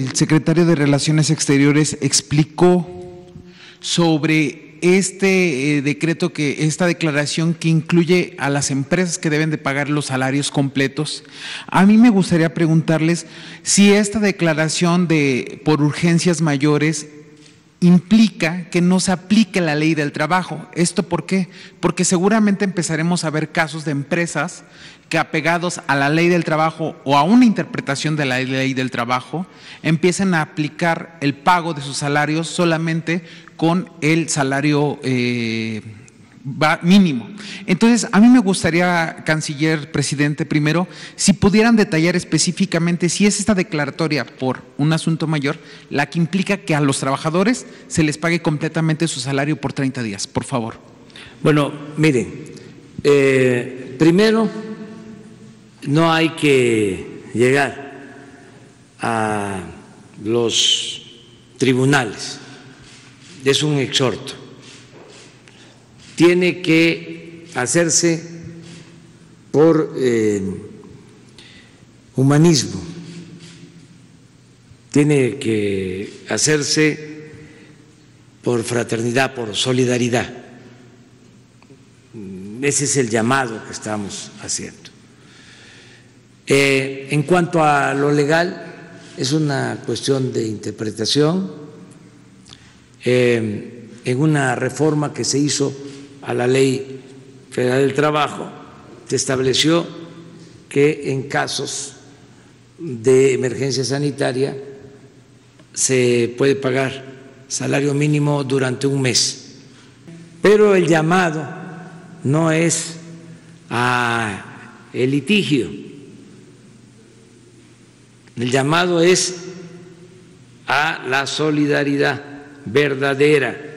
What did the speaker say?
El secretario de Relaciones Exteriores explicó sobre este eh, decreto que esta declaración que incluye a las empresas que deben de pagar los salarios completos. A mí me gustaría preguntarles si esta declaración de por urgencias mayores implica que no se aplique la ley del trabajo. ¿Esto por qué? Porque seguramente empezaremos a ver casos de empresas que apegados a la ley del trabajo o a una interpretación de la ley del trabajo, empiecen a aplicar el pago de sus salarios solamente con el salario eh, mínimo. Entonces, a mí me gustaría, canciller, presidente, primero, si pudieran detallar específicamente si es esta declaratoria por un asunto mayor la que implica que a los trabajadores se les pague completamente su salario por 30 días, por favor. Bueno, miren, eh, primero, no hay que llegar a los tribunales, es un exhorto tiene que hacerse por eh, humanismo, tiene que hacerse por fraternidad, por solidaridad. Ese es el llamado que estamos haciendo. Eh, en cuanto a lo legal, es una cuestión de interpretación. Eh, en una reforma que se hizo a la Ley Federal del Trabajo, se estableció que en casos de emergencia sanitaria se puede pagar salario mínimo durante un mes. Pero el llamado no es a el litigio, el llamado es a la solidaridad verdadera